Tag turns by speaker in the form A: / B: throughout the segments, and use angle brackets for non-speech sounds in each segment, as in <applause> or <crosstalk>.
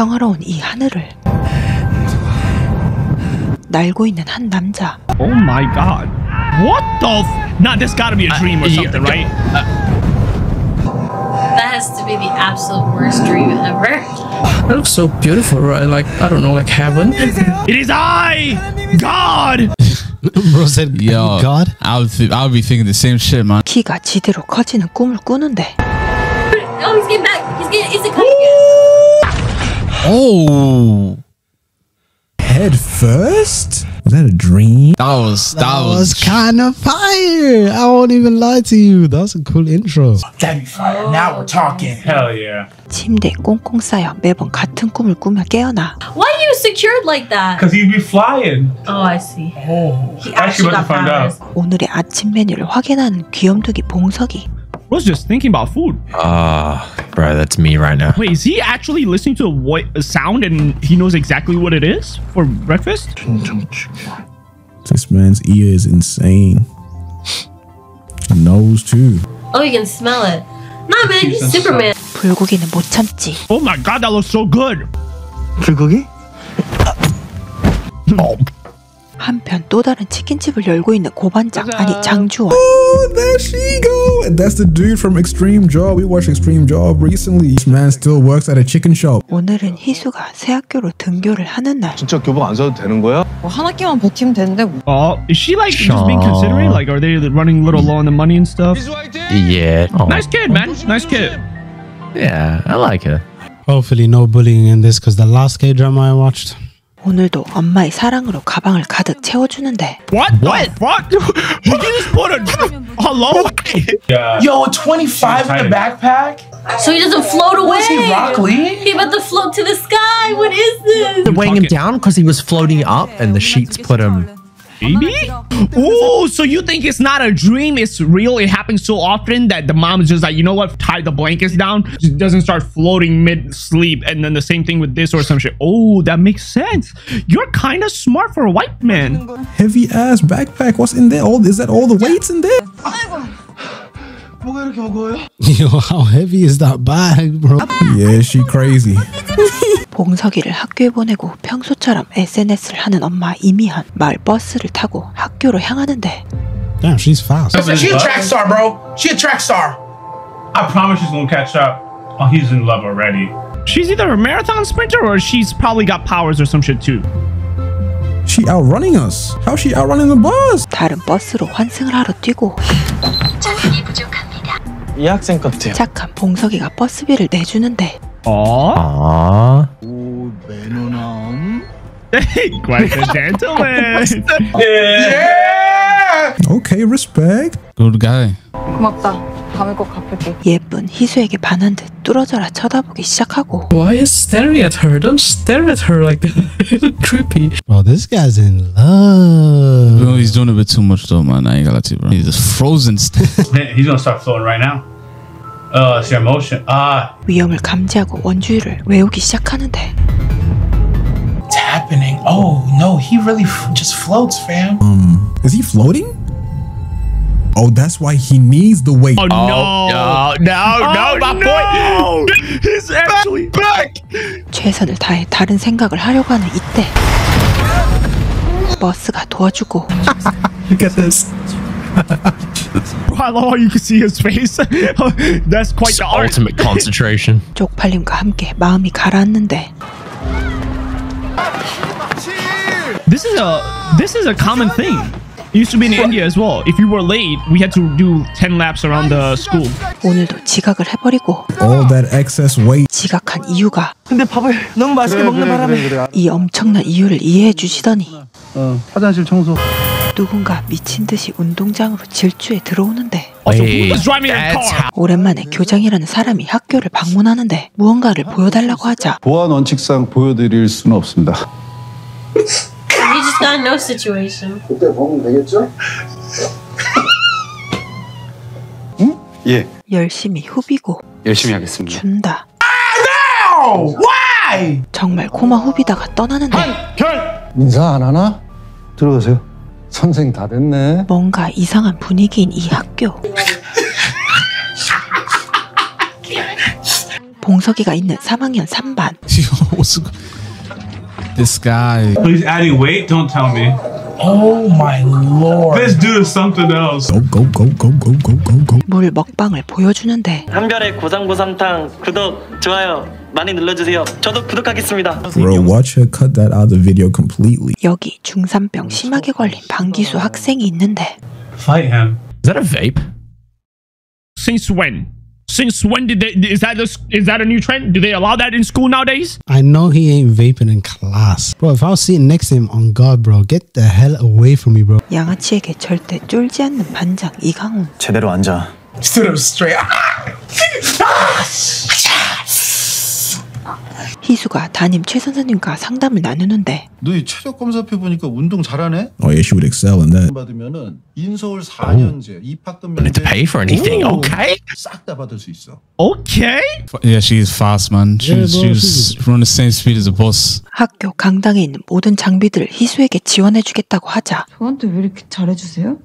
A: 평화로운 이 하늘을 날고 있는 한 남자.
B: Oh my god. What the? F- nah, this gotta be a dream or something, right?
C: That has to be the absolute worst dream ever.
D: It looks so beautiful, right? Like I don't know, like heaven.
B: It is I, God.
E: Bro said,
F: Yo,
E: God.
F: I would I would be thinking the same shit, man.
A: 키가 지대로 커지는 꿈을 꾸는데
C: Oh, he's getting back. He's getting. Is it coming?
F: Oh,
G: Head first? Was that a dream?
F: that was that,
E: That
F: was,
E: was kind of fire. I won't even lie to you. That was a cool intro.
H: That'd be fire. Now we're talking.
B: Hell yeah.
A: 침대에 꽁꽁 싸여 매번 같은 꿈을 꾸며 깨어나
C: Why are you secured like that?
B: Cause he'd be flying.
C: Oh, I see.
B: Oh,
C: He actually got powers.
A: 오늘의 아침 메뉴를 확인하는 귀염둥이 봉석이
B: was just thinking about food.
I: Ah, bro, that's me right now.
B: Wait, is he actually listening to a, vo- a sound and he knows exactly what it is for breakfast?
G: This man's ear is insane. Nose too.
C: Oh, you can smell it. Nah, man, he's Superman.
A: 불고기는 못 참지.
B: Oh my god, that looks so good.
H: 불고기? <laughs>
A: 한편 또 다른 치킨집을 열고 있는 고반장 아니 장주원.
G: Oh, there she go. And that's the dude from Extreme Job. We watched Extreme Job recently. This man still works at a chicken shop.
A: 오늘은 희수가 새 학교로 등교를 하는 날.
J: 진짜 교복 안 사도 되는 거야?
K: 한 학기만 버티면 되는데 뭐.
B: Oh, is she like just being considerate? Like, are they running a little low on the money and stuff?
I: Yeah. Oh,
B: Nice kid, man. Nice kid.
I: Yeah, I like her.
E: Hopefully, no bullying in this because the last K drama I watched.
A: 오늘도 엄마의 사랑으로 가방을 가득 채워주는데
B: What? What? the fuck? Did you just put a hello?
H: Yo, a 25 in the backpack?
C: So he doesn't float away.
H: Was he Rock Lee?
C: He about to float to the sky. What is this?
I: Weighing him down because he was floating up and the sheets put him.
B: Maybe? Oh, so you think it's not a dream? It's real. It happens so often that the mom is just like, you know what? Tie the blankets down. It doesn't start floating mid sleep. And then the same thing with this or some shit. Oh, that makes sense. You're kind of smart for a white man.
G: Heavy ass backpack. What's in there? All is that all the weights in there? <laughs>
E: Yo, how heavy is that bag, bro?
G: Yeah, she crazy.
A: 봉석이를 학교에 보내고 평소처럼 SNS를 하는 엄마 이미한 마을 버스를 타고 학교로 향하는데
E: Damn, she's fast.
H: She a track star, bro. She a track star.
B: I promise she's gonna catch up. Oh, he's in love already. She's either a marathon sprinter or she's probably got powers or some shit too.
G: She outrunning us. How's she outrunning the bus?
A: 다른 버스로 환승을 하러 뛰고
H: 이 학생 같아요.
A: 착한 봉석이가 버스비를 내주는데
B: Oh,
I: Aww. <laughs>
B: quite the gentleman. <laughs>
H: Yeah!
G: Okay, respect.
F: good guy.
K: 고맙다. 다음에 꼭 갚을게.
A: 예쁜 희수에게 반한 듯 뚫어져라 쳐다보기 시작하고
D: Why is staring at her? Don't stare at her like that. <laughs> Creepy.
E: Bro, this guy's in love.
F: Bro, he's doing a bit too much though, man. I ain't gonna lie to you, bro. He's just frozen. still.
B: he's gonna start floating right now. Uh, it's your emotion. Ah,
A: 위험을 감지하고 원주율을 외우기 시작하는데
H: What's happening? Oh, no, he really f- just floats, fam.
G: Um, is he floating? Oh, that's why he needs the weight.
B: Oh, no.
I: no, no,
B: no, my boy. He's actually back.
A: 최선을 다해 다른 생각을 하려고 하는 이때 버스가 도와주고 <laughs>
H: Look at this.
B: I love how you can see his face. That's quite the art.
I: Ultimate concentration.
A: 쪽팔림과 함께 마음이 가라앉는데
B: This is a this is a common thing. It used to be in India as well. If you were late, we had to do 10 laps around the school.
A: 오늘도 지각을 해버리고
G: All that excess weight.
A: 지각한 이유가
H: 근데 밥을 너무 맛있게 먹는 바람에.
A: 이 엄청난 이유를 이해해 주시더니
J: 어, 화장실 청소.
A: 누군가 미친 듯이 운동장으로 질주해 들어오는데
B: that
I: that's
B: car?
I: how.
A: 오랜만에 교장이라는 사람이 학교를 방문하는데 무언가를 보여달라고 하자
J: 보안 원칙상 보여드릴 수는 없습니다.
C: You just gotta know situation.
J: 그때 보면 되겠죠? 응? 예,
A: 열심히 후비고
J: 열심히 하겠습니다.
A: 준다
H: No! Why?
A: 정말 고마 후비다가 떠나는데
J: 인사 안 하나? 들어가세요. 선생 다 됐네.
A: 뭔가 이상한 분위기인 이 학교 봉석이가 있는 3학년 3반.
F: What's this guy?
L: He's adding weight. Don't tell me.
H: Oh my lord.
L: This dude is something else.
G: Go, go, go, go, go, go, go, go.
A: 물 먹방을 보여주는데
M: 한별의 고상고삼탕 구독 좋아요 많이 눌러주세요. 저도 구독하겠습니다.
G: Bro, watch her cut that out of the video completely.
A: 여기 중삼병 심하게 걸린 방기수 학생이 있는데
L: Fight him.
I: Is that a vape?
B: Since when? Since when did they? Is that a, is that a new trend? Do they allow that in school nowadays?
E: I know he ain't vaping in class. Bro, if I was sitting next to him, on God, bro, get the hell away from me, bro.
A: 양아치에게 절대 쫄지 않는 반장 이강훈.
N: 제대로 앉아.
H: Stood <laughs> up straight.
A: 희수가 담임 최 선생님과 상담을 나누는데
N: 너희 최적 검사표 보니까 운동 잘하네.
G: Oh yeah, she would excel in that.
N: 받으면은 인서울 4년제 입학금
I: Don't need to pay for anything.
N: 오,
I: Okay.
N: 싹다 받을 수 있어.
B: Okay.
F: Yeah, she's fast, man. She
E: Yeah,
F: was, she was running the same speed as a bus.
A: 학교 강당에 있는 모든 장비들을 희수에게 지원해주겠다고 하자
K: 저한테 왜 이렇게 잘해주세요?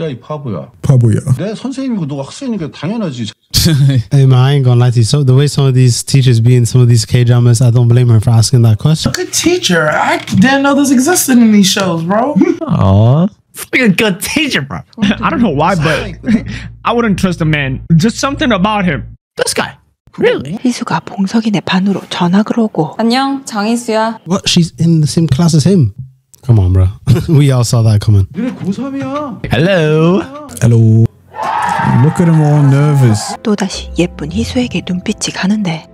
N: 야 이 바보야.
G: 바보야.
N: 내 선생님이고 너가 학생이니까 당연하지. <laughs>
E: Hey man, I ain't gonna lie to you. So the way some of these teachers be in some of these K dramas, I don't blame her for asking that question.
H: Good teacher. I didn't know this existed in these shows, bro.
I: Aw. Fucking a good teacher, bro.
B: I don't know why, but I wouldn't trust a man. Just something about him.
I: This guy. Really?
A: 희수가 봉석이네 반으로 전학을 오고
K: 안녕, 장희수야.
E: What? She's in the same class as him? Come on, bro. <laughs> we all saw that coming.
N: 너네 고3이야.
I: Hello.
G: Hello. Look at him all nervous.
A: 또다시 예쁜 희수에게 눈빛이 가는데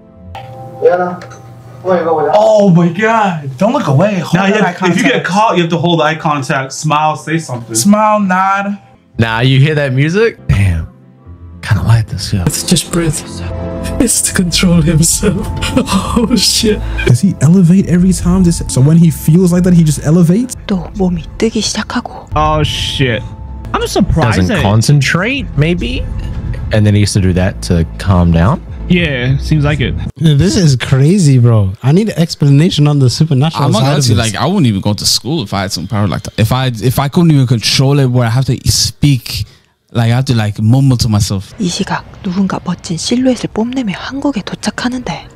H: Oh my god. Don't look away. Hold
L: Now, you
H: eye
L: have, if you get
H: contact.
L: caught, you have to hold eye contact, smile, say something.
H: Smile, nod.
I: Now you hear that music? Damn. Kind of like this guy.
D: It's just breath. It's to control himself. <laughs> Oh shit.
G: Does he elevate every time? This so when he feels like that, he just elevates.
A: 또 몸이 뜨기 시작하고
B: Oh shit. I'm surprised.
I: Doesn't
B: That,
I: concentrate, maybe? And then he used to do that to calm down.
B: yeah, seems like it.
E: This is crazy, bro. I need an explanation on the supernatural
F: I'm not
E: side
F: gonna
E: of
F: say
E: this.
F: like I wouldn't even go to school if I had some power like that. If I if I couldn't even control it, where I have to speak, like I have to like mumble to myself.
A: 이 시각 누군가 멋진 실루엣을 뽐내며 한국에 도착하는데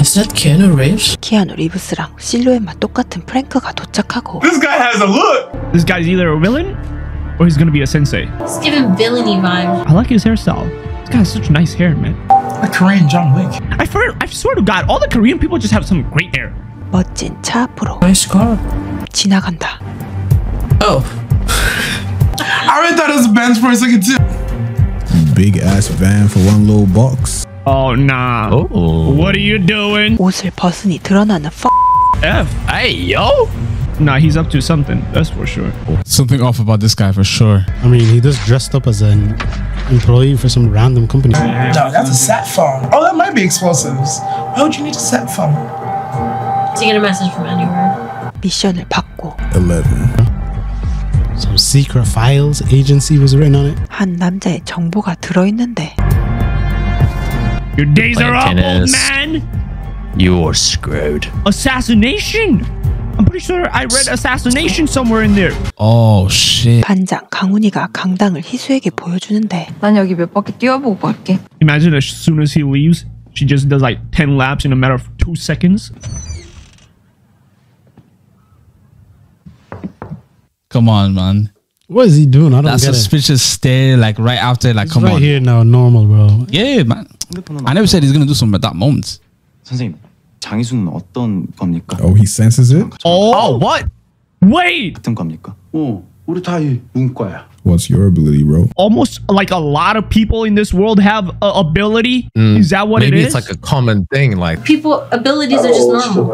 D: Is that Keanu Reeves?
A: 키아누 리브스랑 실루엣만 똑같은 프랭크가 도착하고
L: This guy has a look.
B: This guy's either a villain or he's gonna be a sensei.
C: It's giving villainy vibes.
B: I like his hairstyle. This guy has such nice hair, man.
H: A Korean John Wick.
B: I swear, I swear to God, all the Korean people just have some great hair.
A: 멋진 차 앞으로
D: Nice car.
A: 지나간다.
D: Oh,
H: I really thought it was a Benz for a second too.
G: Big ass van for one little box.
B: Oh nah.
I: Oh.
B: What are you doing?
A: 옷을 벗으니 드러나는 F
B: F.
I: Hey, yo.
B: Nah, he's up to something. That's for sure.
F: Something off about this guy for sure.
E: I mean, he just dressed up as an employee for some random company.
H: No, that's a sat phone. Oh, that might be explosives. Why would you need a sat phone?
C: To get a message from anywhere.
A: 미션을 받고
G: 11.
E: Some secret files agency was written on it.
A: 한 남자의 정보가 들어있는데
B: Your days
I: Playing
B: are up, old
I: tennis.
B: man.
I: You're screwed.
B: Assassination. I'm pretty sure I read assassination somewhere in there.
F: Oh shit.
A: 반장 강훈이가 강당을 희수에게 보여주는데
K: 난 여기 몇 바퀴 뛰어보고 갈게.
B: Imagine as soon as he leaves, she just does like 10 laps in a matter of two seconds.
F: Come on, man.
E: What is he doing? I don't
F: That
E: get it.
F: suspicious stare, like right after, like
E: It's
F: come
E: right
F: on.
E: here now, normal, bro.
F: Yeah, man. I never said he's gonna do something at that moment.
N: 선생님, 장희수는 어떤 겁니까?
G: Oh, he senses it.
I: Oh, what?
B: Wait.
N: 같은 겁니까? 어, 우리 다 이 문과야.
G: What's your ability, bro?
B: Almost like a lot of people in this world have a ability.
I: Mm,
B: Is that what
I: Maybe
B: it
I: it's
B: is?
I: like a common thing. Like,
C: People abilities are just normal.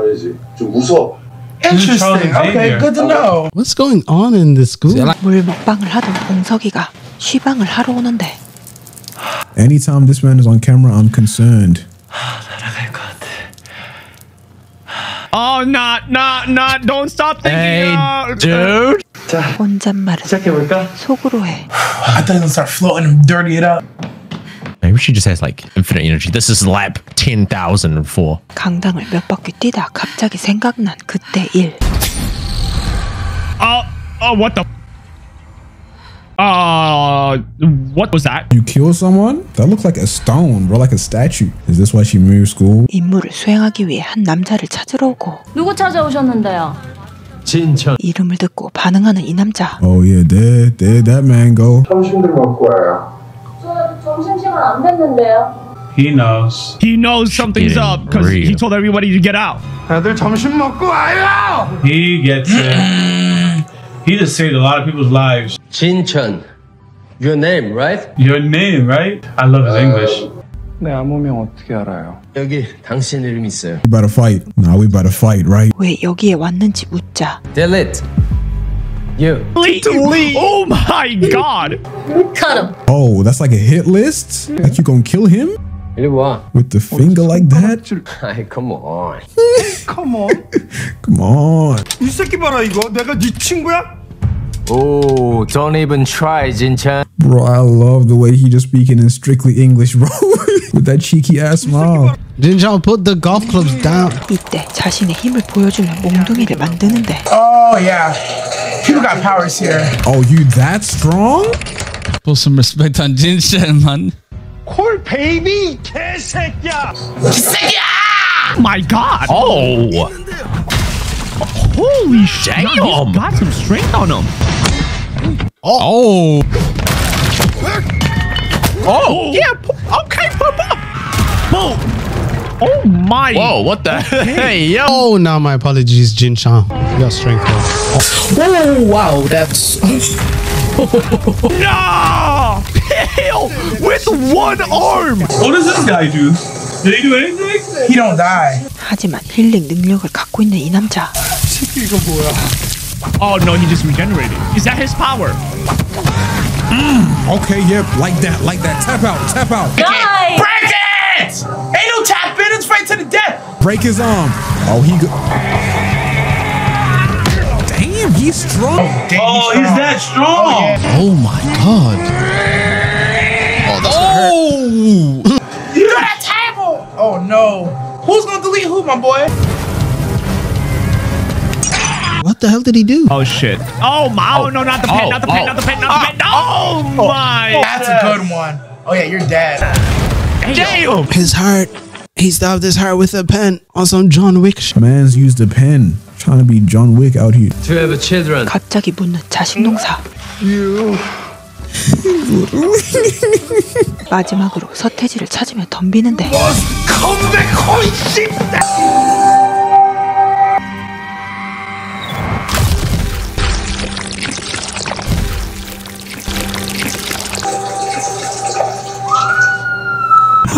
J: 좀 무서워.
H: Interesting.
L: Charlie
H: Okay,
L: Xavier.
H: good to know.
E: What's going on in this school?
A: 물 먹방을 하던 봉석이가 쉬방을 하러 오는데
G: Anytime this man is on camera, I'm concerned.
B: Oh, not, not, not. Don't stop thinking.
I: hey,
B: uh,
I: dude. <laughs>
A: 혼잣말은 속으로 해
H: I thought he was gonna start floating and dirty it up.
I: Maybe she just has like infinite energy. This is lab 10,004.
A: 강당을 몇 바퀴 뛰다 갑자기 생각난 그때 일
B: Oh, oh, what the? Uh, what was that?
G: You kill someone? That looks like a stone, bro, like a statue. Is this why she moved school?
A: 임무를 수행하기 위해 한 남자를 찾으러 오고
C: 누구 찾아오셨는데요?
N: 진천.
A: 이름을 듣고 반응하는 이 남자.
G: Oh yeah, there, there that man go.
N: 점심들 먹고 와요.
C: 저 점심시간 안 됐는데요.
L: He knows.
B: He knows something's
I: Getting
B: up because he
I: real.
B: told everybody to get out.
N: 다들 점심 먹고 와요.
L: He gets it. he just saved a lot of people's lives.
M: 진천. Your name, right?
L: Your name, right? I love his English.
N: 내 아무명 어떻게 알아요?
M: 여기 당신 이름 있어요.
G: We about to fight. Nah, we about to fight, right?
A: 왜 여기에 왔는지 묻자.
M: Delete. You.
B: Oh my god!
C: Cut him.
G: Oh, that's like a hit list? Like you gonna kill him?
M: 이리 와.
G: With the finger like that?
M: 아이, come on. <laughs>
N: Come on.
G: Come on.
N: 이 새끼 봐라 이거. 내가 네 친구야? Oh, don't even try, 진천.
G: Bro, I love the way he just speaking in strictly English, bro. <laughs> With that cheeky ass smile.
E: Jinja, put the golf clubs down.
A: 이때 자신의 힘을 보여주며 몽둥이를 만드는데
H: Oh yeah, Q got powers here.
G: Oh, you that strong?
F: Pull some respect on Jinshin, man.
N: Court baby! Oh
B: my god!
I: Oh!
B: Holy shit! He's got some strength on him.
F: Oh!
B: Oh! oh. Yeah! Okay, Papa! Boom! Oh my.
I: whoa! What the? Hey, <laughs> yo!
E: Oh, now my apologies, Jinshan. You got strength. though.
H: Oh wow, that's <laughs>
B: No! Hell, with one arm.
L: What does this guy do? Did he do anything?
H: he don't die.
A: 하지만 힐링 능력을 갖고 있는 이 남자.
B: Oh no, he just regenerated. Is that his power?
G: Okay, yep, like that, like that. Tap out, tap out.
C: Die!
H: Break it! Ain't no tap
G: Break his arm. Oh, he go. Damn, he's strong.
H: Damn,
L: Oh, he's that strong.
F: Oh, oh my god.
H: Oh! oh. You got that table! Oh no. Who's gonna delete who, my boy?
E: What the hell did he do?
B: Oh shit. Oh my. Oh, no, not the pen,
I: oh,
B: not the pen,
I: oh.
B: not the pen, not the pen. Oh, oh, my.
H: That's a good one. Oh yeah, you're dead.
B: Damn.
E: His heart. He stabbed his heart with a pen on some John Wick shit.
G: Man's used a pen. Trying to be John Wick out here.
M: You have children?
A: 갑자기 묻는 자식 농사. 마지막으로 서태지를 찾으며 덤비는데
H: 컴백 호이 씨.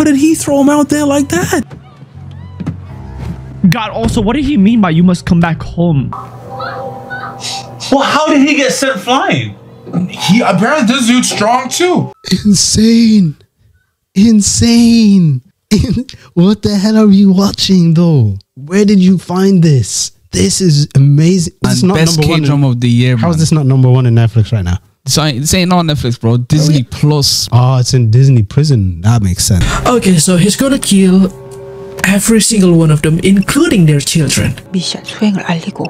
G: How did he throw him out there like that?
B: God, also, what did he mean by you must come back home?
L: Well, how did he get sent flying?
H: He apparently this dude's strong too.
E: Insane. Insane. what the hell are you watching though? Where did you find this? This is amazing. This is
F: And
E: not
F: best
E: number one.
F: K-drama of the year,
E: How is
F: man.
E: this not number one in Netflix right now?
F: This ain't, this ain't on Netflix, bro. Disney Plus.
E: Oh, it's in Disney Prison. That makes sense.
D: Okay, so he's gonna kill every single one of them, including their children.
A: 미션 수행을 알리고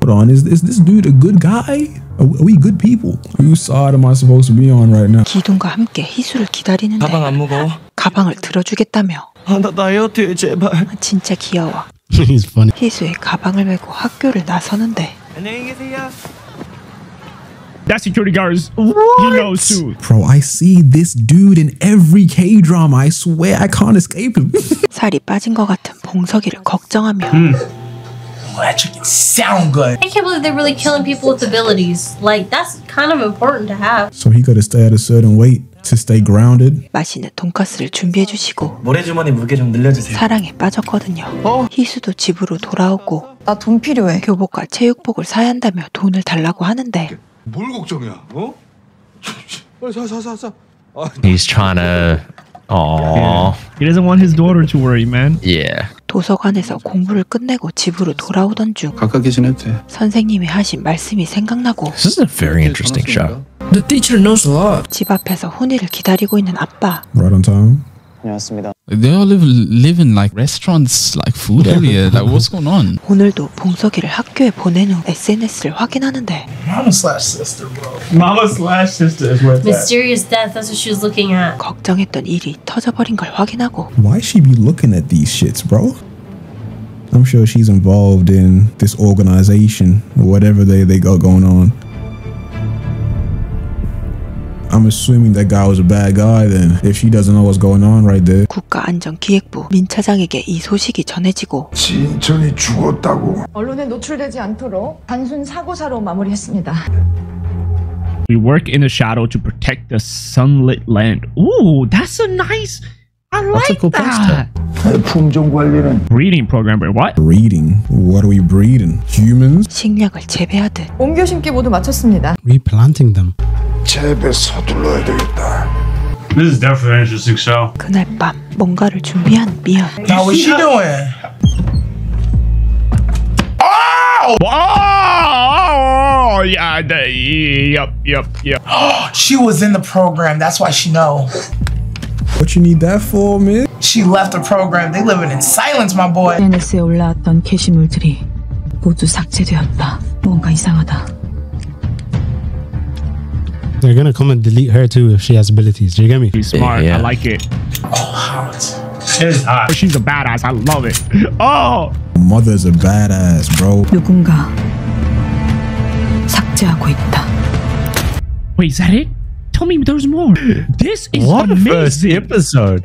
G: Hold on, is, is this dude a good guy? Are, are we good people? Whose side am I supposed to be on right now?
A: 기둥과 함께 희수를 기다리는데
M: 안 무거워?
A: 가방을 들어주겠다며
M: 아, 나 나요, 뒤에 제발.
A: 진짜 귀여워 <laughs>
E: He's funny.
A: 희수의 가방을 메고 학교를 나서는데
M: 안녕히 계세요.
B: That security guard is. He knows too.
G: Bro, I see this dude in every K drama. I swear I can't escape him.
A: 살이 빠진 것 같은 봉석이를 걱정하며
H: Oh, that chicken sound good.
C: I can't believe they're really killing people with abilities. Like, that's kind of important to have.
G: so he got to stay at a certain weight to stay grounded.
A: 맛있는 돈가스를 준비해 주시고
M: 모래주머니 무게 좀 늘려주세요.
A: 사랑에 빠졌거든요. 희수도 집으로 돌아오고
K: 나 돈 필요해.
A: 교복과 체육복을 사야 한다며 돈을 달라고 하는데
N: 뭘 걱정이야? 어? 빨리 사, 사, 사, 사.
I: He's trying to. Oh,
B: He doesn't want his daughter to worry, man.
I: yeah.
A: 도서관에서 공부를 끝내고 집으로 돌아오던 중
N: 가깝게 지내도 돼.
A: 선생님이 하신 말씀이 생각나고
I: This is a very interesting show.
D: The teacher knows a lot.
A: 집 앞에서 훈이를 기다리고 있는 아빠
G: Right on time.
F: They all live live in like restaurants, like food area. Like what's going on? <laughs>
A: 오늘도 봉석이를 학교에 보낸 후 SNS를 확인하는데
H: Mama slash sister, bro.
L: Mama slash sister is where it's at.
C: Mysterious death, that's what she was looking at.
A: 걱정했던 일이 터져버린 걸 확인하고
G: Why she be looking at these shits, bro? I'm sure she's involved in this organization or whatever they, they got going on. I'm assuming that guy was a bad guy then, if she doesn't know what's going on right there.
A: 국가안전기획부 민 차장에게 이 소식이 전해지고
O: 진천이 죽었다고.
P: 언론에 노출되지 않도록 단순 사고사로 마무리했습니다.
B: We work in the shadow to protect the sunlit land. Ooh, that's a nice. I like that.
O: 품종 관리는
B: Breeding program. Wait, what?
G: Breeding? What are we breeding? Humans?
A: 식량을 재배하듯
P: 옮겨 심기 모두 마쳤습니다.
E: Replanting them.
O: 재배 서둘러야 되겠다.
L: This is definitely an interesting show.
A: 그날 밤 뭔가를 준비한 미연
H: Now what's she doing? Oh!
B: Oh, yeah. The, yep, yep, yep.
H: she was in the program. That's why she know.
G: What you need that for, man?
H: She left the program. They living in silence, my boy.
K: SNS에 올라왔던 게시물들이 모두 삭제되었다. 뭔가 이상하다.
E: They're gonna come and delete her too if she has abilities. Do you get me?
B: She's smart.
I: Yeah.
B: I like it.
H: Oh, hot.
L: It is hot.
B: She's a badass. I love it. <laughs> Oh,
G: Mother's a badass, bro.
K: 누군가 삭제하고 있다.
B: wait, is that it? Tell me there's more. This is
I: What a
B: amazing.
I: first episode.